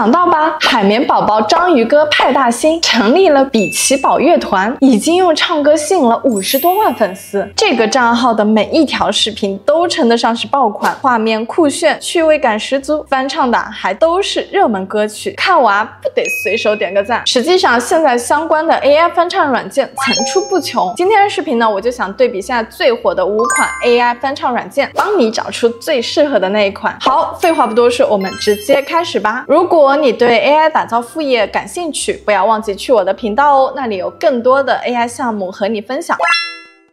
想到吧？海绵宝宝、章鱼哥、派大星成立了比奇宝乐团，已经用唱歌吸引了五十多万粉丝。这个账号的每一条视频都称得上是爆款，画面酷炫，趣味感十足，翻唱的还都是热门歌曲，看完不得随手点个赞。实际上，现在相关的 AI 翻唱软件层出不穷。今天的视频呢，我就想对比现在最火的五款 AI 翻唱软件，帮你找出最适合的那一款。好，废话不多说，我们直接开始吧。如果如果你对 AI 打造副业感兴趣，不要忘记去我的频道哦，那里有更多的 AI 项目和你分享。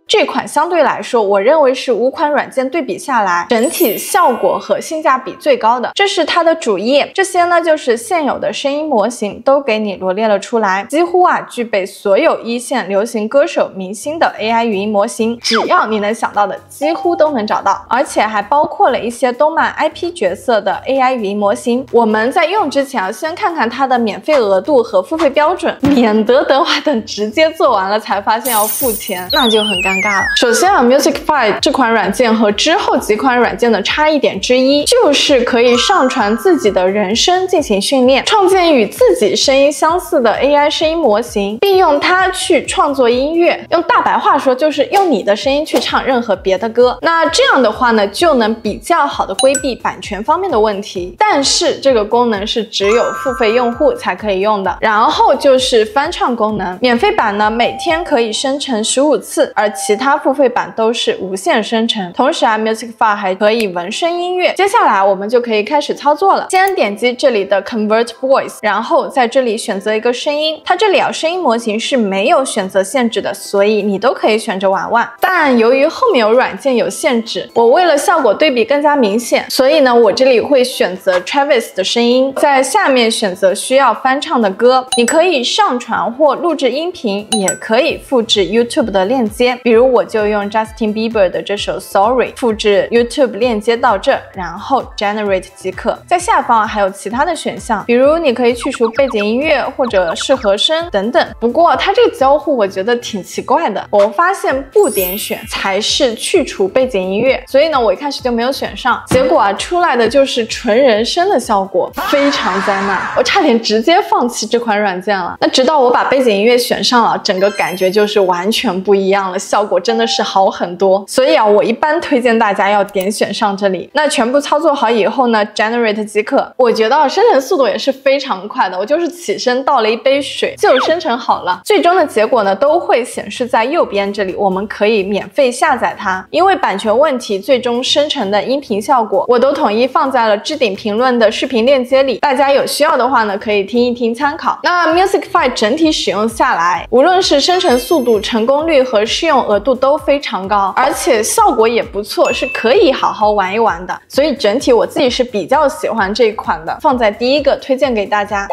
这款相对来说，我认为是五款软件对比下来，整体效果和性价比最高的。这是它的主页，这些呢就是现有的声音模型，都给你罗列了出来，几乎啊具备所有一线流行歌手、明星的 AI 语音模型，只要你能想到的，几乎都能找到，而且还包括了一些动漫 IP 角色的 AI 语音模型。我们在用之前啊，先看看它的免费额度和付费标准，免得等会等直接做完了才发现要付钱，那就很尴。了。首先啊，Musicify 这款软件和之后几款软件的差异点之一，就是可以上传自己的人声进行训练，创建与自己声音相似的 AI 声音模型，并用它去创作音乐。用大白话说，就是用你的声音去唱任何别的歌。那这样的话呢，就能比较好的规避版权方面的问题。但是这个功能是只有付费用户才可以用的。然后就是翻唱功能，免费版呢，每天可以生成十五次，而且。其他付费版都是无限生成，同时啊，Musicify 还可以纹身音乐。接下来我们就可以开始操作了。先点击这里的 Convert Voice，然后在这里选择一个声音。它这里啊，声音模型是没有选择限制的，所以你都可以选择玩玩。但由于后面有软件有限制，我为了效果对比更加明显，所以呢，我这里会选择 Travis 的声音，在下面选择需要翻唱的歌。你可以上传或录制音频，也可以复制 YouTube 的链接，比如。如我就用 Justin Bieber 的这首 Sorry 复制 YouTube 链接到这，然后 Generate 即可。在下方还有其他的选项，比如你可以去除背景音乐或者是和声等等。不过它这个交互我觉得挺奇怪的，我发现不点选才是去除背景音乐，所以呢我一开始就没有选上。结果啊出来的就是纯人声的效果，非常灾难，我差点直接放弃这款软件了。那直到我把背景音乐选上了，整个感觉就是完全不一样了，效。果果真的是好很多，所以啊，我一般推荐大家要点选上这里。那全部操作好以后呢，Generate 即可。我觉得生成速度也是非常快的，我就是起身倒了一杯水就生成好了。最终的结果呢，都会显示在右边这里，我们可以免费下载它。因为版权问题，最终生成的音频效果我都统一放在了置顶评论的视频链接里，大家有需要的话呢，可以听一听参考。那 Musicfy 整体使用下来，无论是生成速度、成功率和适用额。度都非常高，而且效果也不错，是可以好好玩一玩的。所以整体我自己是比较喜欢这一款的，放在第一个推荐给大家。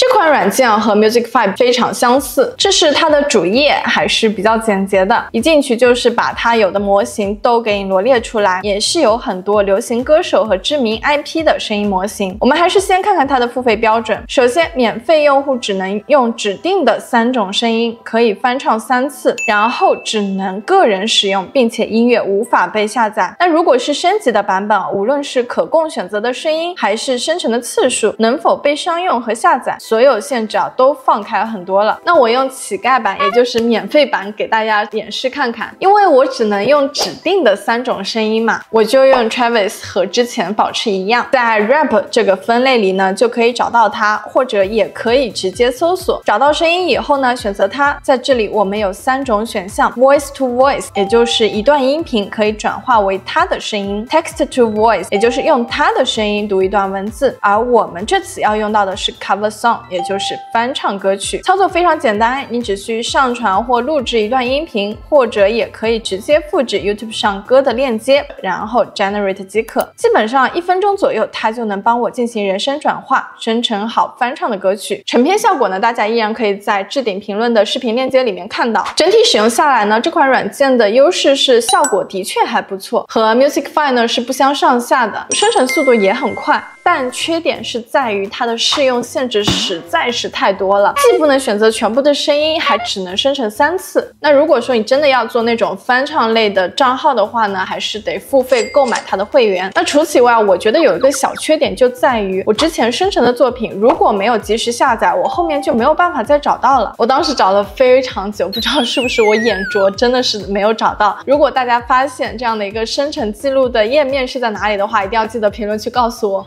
这款软件啊和 Music Five 非常相似，这是它的主页，还是比较简洁的。一进去就是把它有的模型都给你罗列出来，也是有很多流行歌手和知名 IP 的声音模型。我们还是先看看它的付费标准。首先，免费用户只能用指定的三种声音，可以翻唱三次，然后只能个人使用，并且音乐无法被下载。那如果是升级的版本，无论是可供选择的声音，还是生成的次数，能否被商用和下载。所有限制啊都放开很多了。那我用乞丐版，也就是免费版给大家演示看看。因为我只能用指定的三种声音嘛，我就用 Travis 和之前保持一样，在 Rap 这个分类里呢就可以找到它，或者也可以直接搜索。找到声音以后呢，选择它。在这里我们有三种选项：Voice to Voice，也就是一段音频可以转化为它的声音；Text to Voice，也就是用它的声音读一段文字。而我们这次要用到的是 Cover Song。也就是翻唱歌曲，操作非常简单，你只需上传或录制一段音频，或者也可以直接复制 YouTube 上歌的链接，然后 Generate 即可。基本上一分钟左右，它就能帮我进行人声转化，生成好翻唱的歌曲。成片效果呢，大家依然可以在置顶评论的视频链接里面看到。整体使用下来呢，这款软件的优势是效果的确还不错，和 Musicify 呢是不相上下的，生成速度也很快。但缺点是在于它的适用限制实在是太多了，既不能选择全部的声音，还只能生成三次。那如果说你真的要做那种翻唱类的账号的话呢，还是得付费购买它的会员。那除此以外，我觉得有一个小缺点就在于我之前生成的作品如果没有及时下载，我后面就没有办法再找到了。我当时找了非常久，不知道是不是我眼拙，真的是没有找到。如果大家发现这样的一个生成记录的页面是在哪里的话，一定要记得评论区告诉我。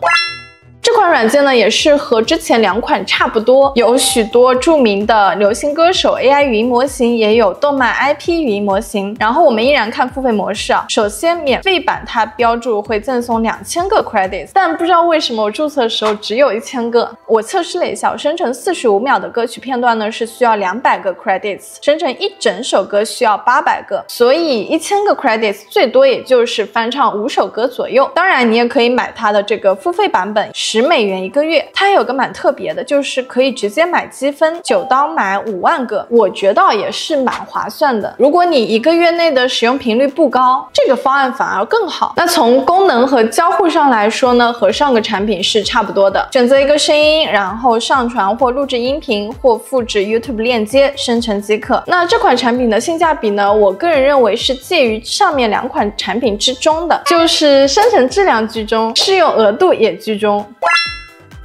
这款软件呢，也是和之前两款差不多，有许多著名的流行歌手 AI 语音模型，也有动漫 IP 语音模型。然后我们依然看付费模式啊，首先免费版它标注会赠送两千个 credits，但不知道为什么我注册的时候只有一千个。我测试了一下，我生成四十五秒的歌曲片段呢是需要两百个 credits，生成一整首歌需要八百个，所以一千个 credits 最多也就是翻唱五首歌左右。当然，你也可以买它的这个付费版本。十美元一个月，它有个蛮特别的，就是可以直接买积分，九刀买五万个，我觉得也是蛮划算的。如果你一个月内的使用频率不高，这个方案反而更好。那从功能和交互上来说呢，和上个产品是差不多的。选择一个声音，然后上传或录制音频或复制 YouTube 链接生成即可。那这款产品的性价比呢，我个人认为是介于上面两款产品之中的，就是生成质量居中，适用额度也居中。you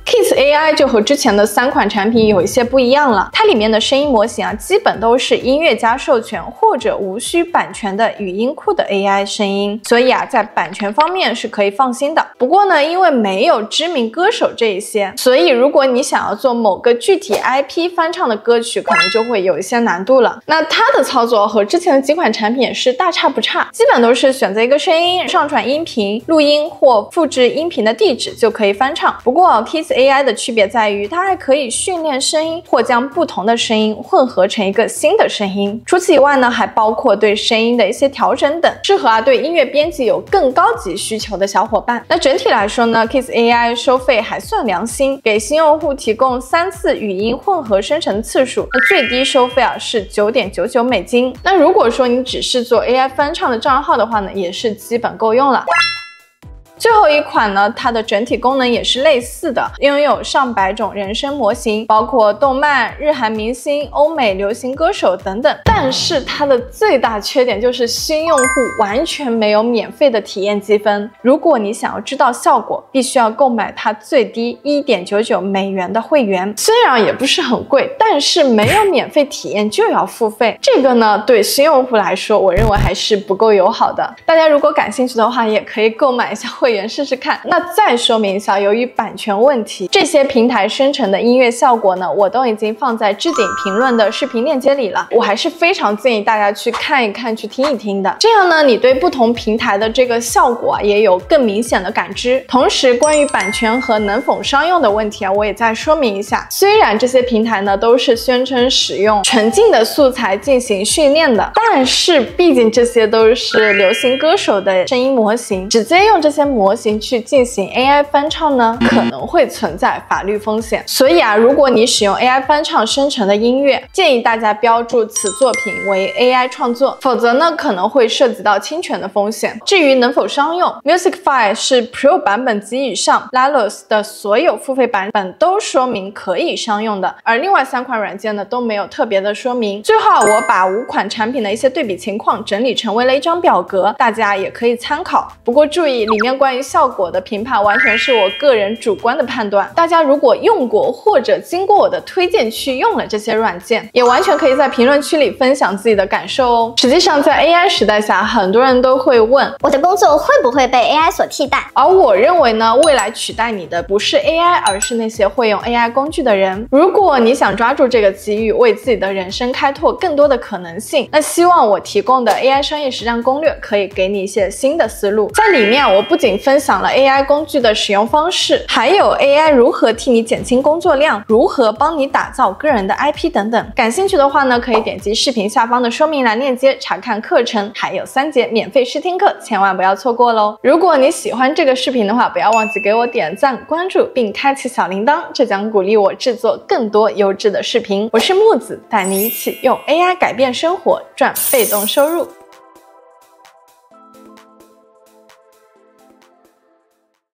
Kiss AI 就和之前的三款产品有一些不一样了，它里面的声音模型啊，基本都是音乐家授权或者无需版权的语音库的 AI 声音，所以啊，在版权方面是可以放心的。不过呢，因为没有知名歌手这一些，所以如果你想要做某个具体 IP 翻唱的歌曲，可能就会有一些难度了。那它的操作和之前的几款产品是大差不差，基本都是选择一个声音，上传音频、录音或复制音频的地址就可以翻唱。不过 Kiss AI 的区别在于，它还可以训练声音，或将不同的声音混合成一个新的声音。除此以外呢，还包括对声音的一些调整等，适合啊对音乐编辑有更高级需求的小伙伴。那整体来说呢，Kiss AI 收费还算良心，给新用户提供三次语音混合生成次数，那最低收费啊是九点九九美金。那如果说你只是做 AI 翻唱的账号的话呢，也是基本够用了。最后一款呢，它的整体功能也是类似的，拥有上百种人声模型，包括动漫、日韩明星、欧美流行歌手等等。但是它的最大缺点就是新用户完全没有免费的体验积分。如果你想要知道效果，必须要购买它最低一点九九美元的会员，虽然也不是很贵，但是没有免费体验就要付费。这个呢，对新用户来说，我认为还是不够友好的。大家如果感兴趣的话，也可以购买一下会。会员试试看。那再说明一下，由于版权问题，这些平台生成的音乐效果呢，我都已经放在置顶评论的视频链接里了。我还是非常建议大家去看一看，去听一听的。这样呢，你对不同平台的这个效果啊，也有更明显的感知。同时，关于版权和能否商用的问题啊，我也再说明一下。虽然这些平台呢都是宣称使用纯净的素材进行训练的，但是毕竟这些都是流行歌手的声音模型，直接用这些。模模型去进行 AI 翻唱呢，可能会存在法律风险。所以啊，如果你使用 AI 翻唱生成的音乐，建议大家标注此作品为 AI 创作，否则呢可能会涉及到侵权的风险。至于能否商用，Musicfy 是 Pro 版本及以上，Lalos 的所有付费版本都说明可以商用的，而另外三款软件呢都没有特别的说明。最后，我把五款产品的一些对比情况整理成为了一张表格，大家也可以参考。不过注意，里面关关于效果的评判完全是我个人主观的判断，大家如果用过或者经过我的推荐去用了这些软件，也完全可以在评论区里分享自己的感受哦。实际上，在 AI 时代下，很多人都会问我的工作会不会被 AI 所替代？而我认为呢，未来取代你的不是 AI，而是那些会用 AI 工具的人。如果你想抓住这个机遇，为自己的人生开拓更多的可能性，那希望我提供的 AI 商业实战攻略可以给你一些新的思路。在里面，我不仅分享了 AI 工具的使用方式，还有 AI 如何替你减轻工作量，如何帮你打造个人的 IP 等等。感兴趣的话呢，可以点击视频下方的说明栏链接查看课程，还有三节免费试听课，千万不要错过喽！如果你喜欢这个视频的话，不要忘记给我点赞、关注并开启小铃铛，这将鼓励我制作更多优质的视频。我是木子，带你一起用 AI 改变生活，赚被动收入。